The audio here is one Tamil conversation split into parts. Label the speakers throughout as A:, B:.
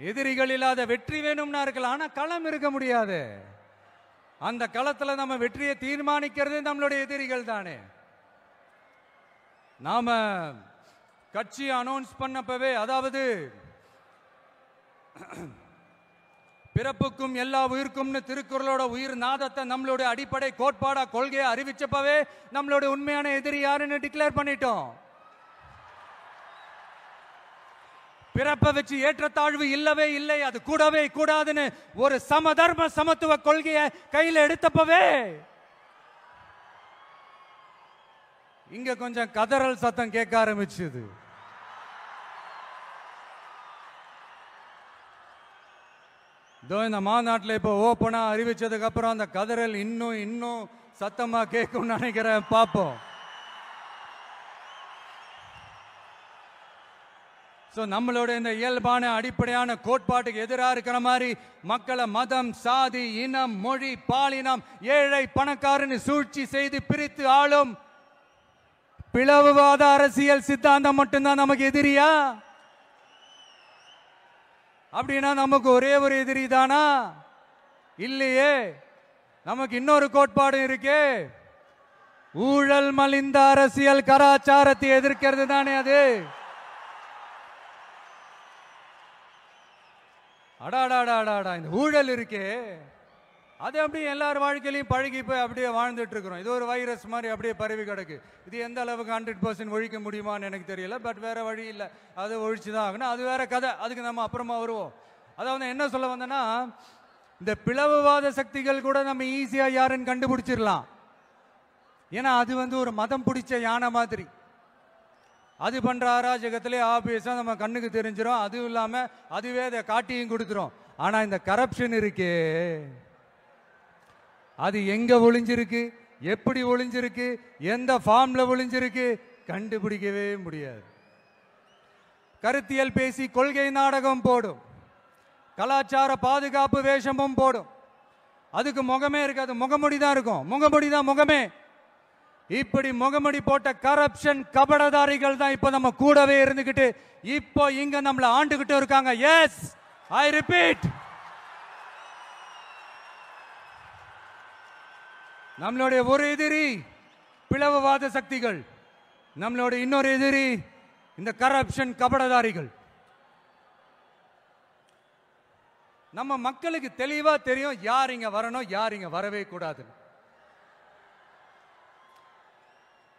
A: எதிரிகள் இல்லாத வெற்றி வேணும்னா இருக்கலாம் ஆனா களம் இருக்க முடியாது. அந்த களத்துல நம்ம வெற்றியை தீர்மானிக்கிறது நம்மளுடைய எதிரிகள் தானே. நாம கட்சி அனௌன்ஸ் பண்ணப்பவே அதாவது பிறப்புக்கும் எல்லா உயிருக்கும்னு திருக்குறளோட உயிர் நாதத்தை நம்மளுடைய அடிப்படை கோட்பாடா கொள்கையை அறிவிச்சப்பவே நம்மளுடைய உண்மையான எதிரி யாருன்னு டிக்ளேர் பண்ணிட்டோம். பிறப்பை வச்சு ஏற்றத்தாழ்வு இல்லவே இல்லை அது கூடவே கூடாதுன்னு ஒரு சமதர்ம சமத்துவ கொள்கையை கையில் எடுத்தப்பவே. இங்க கொஞ்சம் கதறல் சத்தம் கேட்க ஆரம்பிச்சுது. இதோ இந்த மாநாட்டில் இப்போ ஓப்பனாக அறிவிச்சதுக்கப்புறம் அந்த கதறல் இன்னும் இன்னும் சத்தமாக கேட்கும்னு நினைக்கிறேன். பார்ப்போம். ஸோ நம்மளோட இந்த இயல்பான அடிப்படையான கோட்பாட்டுக்கு எதிராக இருக்கிற மாதிரி மக்களை மதம் சாதி இனம் மொழி பாலினம் ஏழை பணக்காரன்னு சூழ்ச்சி செய்து பிரித்து ஆளும் பிளவுவாத அரசியல் சித்தாந்தம் மட்டும்தான் நமக்கு எதிரியா? அப்படின்னா நமக்கு ஒரே ஒரு எதிரி தானா? இல்லையே. நமக்கு இன்னொரு கோட்பாடு இருக்கே. ஊழல் மலிந்த அரசியல் கலாச்சாரத்தை எதிர்க்கிறது தானே அது. அடாடாடாடாடா இந்த ஊழல் இருக்கே. அது அப்படியே எல்லார் வாழ்க்கையிலையும் பழகி போய் அப்படியே வாழ்ந்துட்டு இருக்கிறோம். இது ஒரு வைரஸ் மாதிரி அப்படியே பரவி கிடக்கு. இது எந்த அளவுக்கு ஹண்ட்ரட் பர்சன்ட் ஒழிக்க முடியுமான்னு எனக்கு தெரியல பட் வேற வழி இல்லை. அதை ஒழிச்சு தான் ஆகணும். அது வேற கதை. அதுக்கு நம்ம அப்புறமா வருவோம். அதாவது என்ன சொல்ல வந்தேன்னா இந்த பிளவுவாத சக்திகள் கூட நம்ம ஈஸியாக யாருன்னு கண்டுபிடிச்சிடலாம். ஏன்னா அது வந்து ஒரு மதம் பிடிச்ச யானை மாதிரி. அது பண்ணுற அராஜகத்திலே ஆபியஸா நம்ம கண்ணுக்கு தெரிஞ்சிரும். அதுவும் இல்லாமல் அதுவே அதை காட்டியும் கொடுத்துரும். ஆனால் இந்த கரப்ஷன் இருக்கே. அது எங்கே ஒளிஞ்சிருக்கு? எப்படி ஒளிஞ்சிருக்கு? எந்த ஃபார்மில் ஒளிஞ்சிருக்கு? கண்டுபிடிக்கவே முடியாது. கருத்தியல் பேசி கொள்கை நாடகம் போடும். கலாச்சார பாதுகாப்பு வேஷமும் போடும். அதுக்கு முகமே இருக்காது. முகமுடி தான் இருக்கும். முகமுடி தான் முகமே. இப்படி முகமுடி போட்ட கரப்ஷன் கபடதாரிகள் தான் இப்ப நம்ம கூடவே இருந்துகிட்டு இப்போ இங்க நம்மள ஆண்டுகிட்டு இருக்காங்க. எஸ் ஐ ரிப்பீட் நம்மளுடைய ஒரு எதிரி பிளவுவாத சக்திகள். நம்மளுடைய இன்னொரு எதிரி இந்த கரப்ஷன் கபடதாரிகள். நம்ம மக்களுக்கு தெளிவா தெரியும் யார் இங்க வரணும் யார் இங்க வரவே கூடாதுன்னு.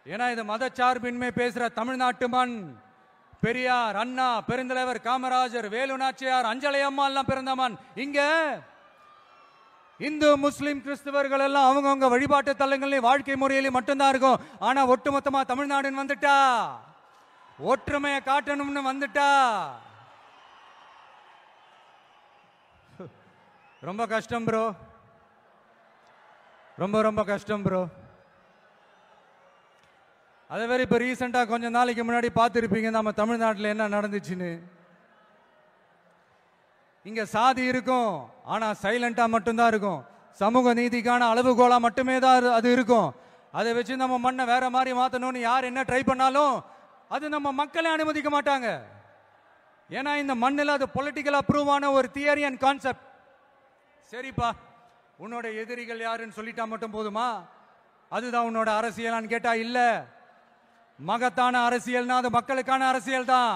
A: ஏன்னா இது மதச்சார்பின்மை பேசுற தமிழ்நாட்டு மண். பெரியார் அண்ணா பெருந்தலைவர் காமராஜர் வேலு நாச்சியார் அஞ்சலை அம்மா எல்லாம் பிறந்த மண். இங்க இந்து முஸ்லிம் கிறிஸ்தவர்கள் எல்லாம் அவங்கவுங்க வழிபாட்டு தலங்களையும் வாழ்க்கை முறையிலையும் மட்டும்தான் இருக்கும். ஆனா ஒட்டுமொத்தமா தமிழ்நாடுன்னு வந்துட்டா. ஒற்றுமையை காட்டணும்னு வந்துட்டா. ரொம்ப கஷ்டம் ப்ரோ ரொம்ப ரொம்ப கஷ்டம் ப்ரோ அதே மாதிரி இப்போ ரீசெண்டாக கொஞ்ச நாளைக்கு முன்னாடி பார்த்துருப்பீங்க. நம்ம தமிழ்நாட்டில் என்ன நடந்துச்சுன்னு. இங்க சாதி இருக்கும் ஆனா சைலண்டா மட்டும்தான் இருக்கும். சமூக நீதிக்கான அளவுகோலா மட்டுமே தான் அது- இருக்கும். அதை வச்சு நம்ம மண்ணை வேற மாதிரி மாத்தணும்னு யார் என்ன ட்ரை பண்ணாலும் அது நம்ம மக்களே அனுமதிக்க மாட்டாங்க. ஏன்னா இந்த மண்ணில் அது பொலிட்டிக்கல் அப்ரூவான ஒரு தியரி அண்ட் கான்செப்ட் சரிப்பா உன்னோட எதிரிகள் யாருன்னு சொல்லிட்டா மட்டும் போதுமா? அதுதான் உன்னோட அரசியலான்னு கேட்டா இல்லை. மகத்தான அரசியல்னா அது மக்களுக்கான அரசியல் தான்.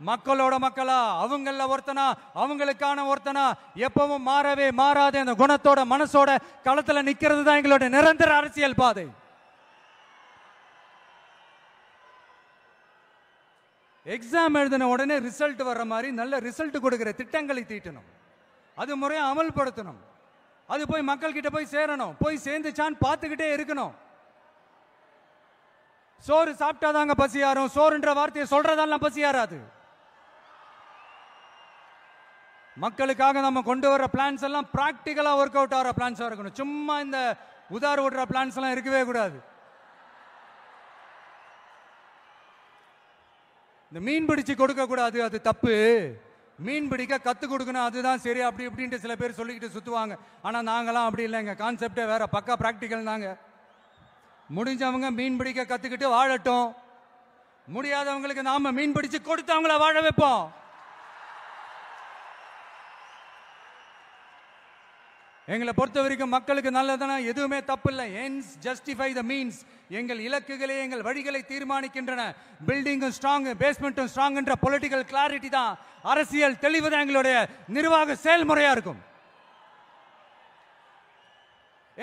A: மக்களோட மக்களா அவங்கள ஒருத்தனா அவங்களுக்கான ஒருத்தனா எப்பவும் மாறவே மாறாத அந்த குணத்தோட மனசோட களத்துல நிக்கிறது தான் எங்களோட நிரந்தர அரசியல் பாதை. எக்ஸாம் எழுதின உடனே ரிசல்ட் வர்ற மாதிரி நல்ல ரிசல்ட் கொடுக்கிற திட்டங்களை தீட்டணும். அது முறையை அமல்படுத்தணும். அது போய் மக்கள் கிட்ட போய் சேரணும். போய் சேர்ந்துச்சான்னு பார்த்துக்கிட்டே இருக்கணும். சோறு சாப்பிட்டாதாங்க பசியாரும் சோறுன்ற வார்த்தையை சொல்றதெல்லாம் பசியாராது மக்களுக்காக நம்ம கொண்டு வர பிளான்ஸ் எல்லாம் பிராக்டிக்கலா ஒர்க் அவுட் ஆகிற பிளான்ஸா இருக்கணும். சும்மா இந்த உதார் விடுற பிளான்ஸ் எல்லாம் இருக்கவே கூடாது. இந்த மீன் பிடிச்சு கொடுக்க கூடாது அது தப்பு. மீன் பிடிக்க கத்து கொடுக்கணும் அதுதான் சரி அப்படி இப்படின்ட்டு சில பேர் சொல்லிக்கிட்டு சுத்துவாங்க. ஆனா நாங்களாம் அப்படி இல்லைங்க. கான்செப்டே வேற பக்கா பிராக்டிக்கல் தாங்க. முடிஞ்சவங்க மீன் பிடிக்க கத்துக்கிட்டு வாழட்டும். முடியாதவங்களுக்கு நாம மீன் பிடிச்சு கொடுத்து அவங்கள வாழ வைப்போம். எங்களை பொறுத்த வரைக்கும் மக்களுக்கு நல்லதுனா எதுவுமே தப்பு இல்லை என்ஸ் ஜஸ்டிஃபை த மீன்ஸ் எங்கள் இலக்குகளே எங்கள் வழிகளை தீர்மானிக்கின்றன. பில்டிங்கும் ஸ்ட்ராங் பேஸ்மெண்ட்டும் ஸ்ட்ராங்ன்ற பொலிட்டிக்கல் கிளாரிட்டி தான் அரசியல் தெளிவு தான் எங்களுடைய நிர்வாக செயல்முறையாக இருக்கும்.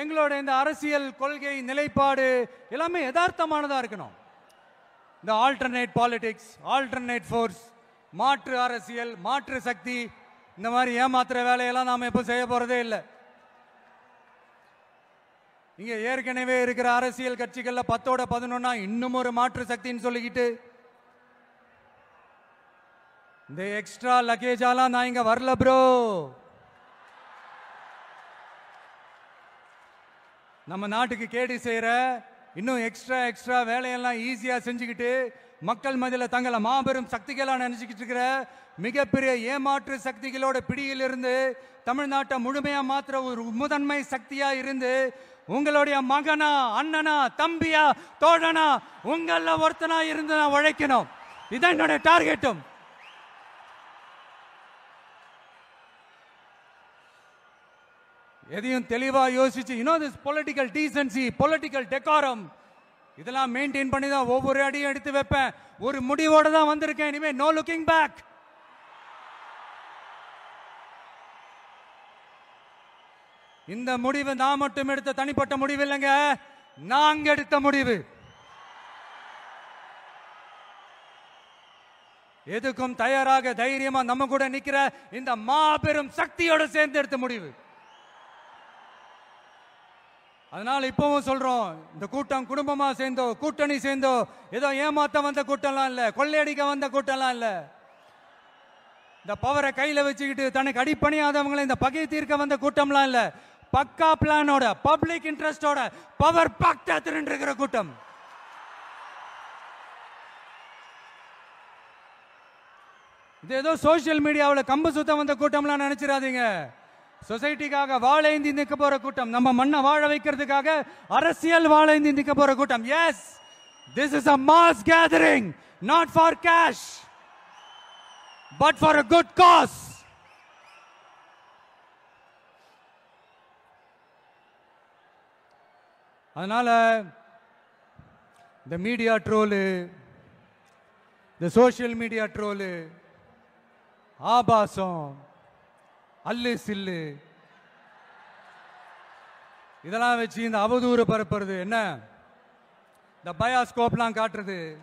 A: எங்களோட இந்த அரசியல் கொள்கை நிலைப்பாடு எல்லாமே யதார்த்தமானதாக இருக்கணும். இந்த ஆல்டர்னேட் பாலிடிக்ஸ் ஆல்டர்னேட் ஃபோர்ஸ் மாற்று அரசியல் மாற்று சக்தி இந்த மாதிரி ஏமாத்துற வேலையெல்லாம் நாம் எப்போ செய்ய போகிறதே இல்லை. இங்கே ஏற்கனவே இருக்கிற அரசியல் கட்சிகளில் பத்தோட பதினொன்னா இன்னும் ஒரு மாற்று சக்தின்னு சொல்லிக்கிட்டு இந்த எக்ஸ்ட்ரா லக்கேஜாலாம் நான் இங்கே வரல ப்ரோ நம்ம நாட்டுக்கு கேடு செய்யற இன்னும் எக்ஸ்ட்ரா எக்ஸ்ட்ரா வேலையெல்லாம் ஈஸியா செஞ்சுக்கிட்டு மக்கள் மதியில் தங்களை மாபெரும் சக்திகளாக நினைச்சுக்கிட்டு இருக்கிற மிகப்பெரிய ஏமாற்று சக்திகளோட பிடியிலிருந்து தமிழ்நாட்டை முழுமையாக மாத்திர ஒரு முதன்மை சக்தியா இருந்து உங்களுடைய மகனா அண்ணனா தம்பியா தோழனா உங்களில் ஒருத்தனா இருந்து நான் உழைக்கணும். இதான் என்னுடைய டார்கெட்டும். எதையும் தெளிவா யோசிச்சு இன்னும் this political decency political decorum இதெல்லாம் மெயின்டைன் பண்ணி தான் ஒவ்வொரு அடியும் எடுத்து வைப்பேன். ஒரு முடிவோட தான் வந்திருக்கேன் இனிமே நோ லுக்கிங் பேக் இந்த முடிவு நான் மட்டும் எடுத்த தனிப்பட்ட முடிவு இல்லைங்க. நாங்க எடுத்த முடிவு. எதுக்கும் தயாராக தைரியமா நம்ம கூட நிக்கிற இந்த மாபெரும் சக்தியோட சேர்ந்து எடுத்த முடிவு. அதனால இப்பவும் சொல்றோம் இந்த கூட்டம் குடும்பமா சேர்ந்தோ கூட்டணி சேர்ந்தோ ஏதோ ஏமாத்த வந்த கூட்டம்லாம் இல்ல கொள்ளையடிக்க வந்த கூட்டம்லாம் இல்ல. இந்த பவரை கையில வச்சுக்கிட்டு தனக்கு அடிப்பணியாதவங்களை இந்த பகை தீர்க்க வந்த கூட்டம்லாம் இல்ல. பக்கா பிளானோட பப்ளிக் இன்ட்ரெஸ்டோட பவர் பக்தா திருண்டிருக்கிற கூட்டம். இது ஏதோ சோஷியல் மீடியாவில் கம்பு சுத்தம் வந்த கூட்டம்லாம் நினைச்சிடாதீங்க. சொசைட்டிக்காக வாழைந்தி நிற்க போற கூட்டம் நம்ம மண்ணை வாழ வைக்கிறதுக்காக அரசியல் வாழைந்தி நிற்க போற கூட்டம். Yes this is a mass gathering not for cash but for a good cause அதனால இந்த மீடியா ட்ரோலு இந்த சோஷியல் மீடியா ட்ரோலு ஆபாசம் அல்லு சில்லு. இதெல்லாம் வச்சு இந்த அவதூறு பரப்புறது என்ன? இந்த பயாஸ்கோப்லாம் காட்டுறது.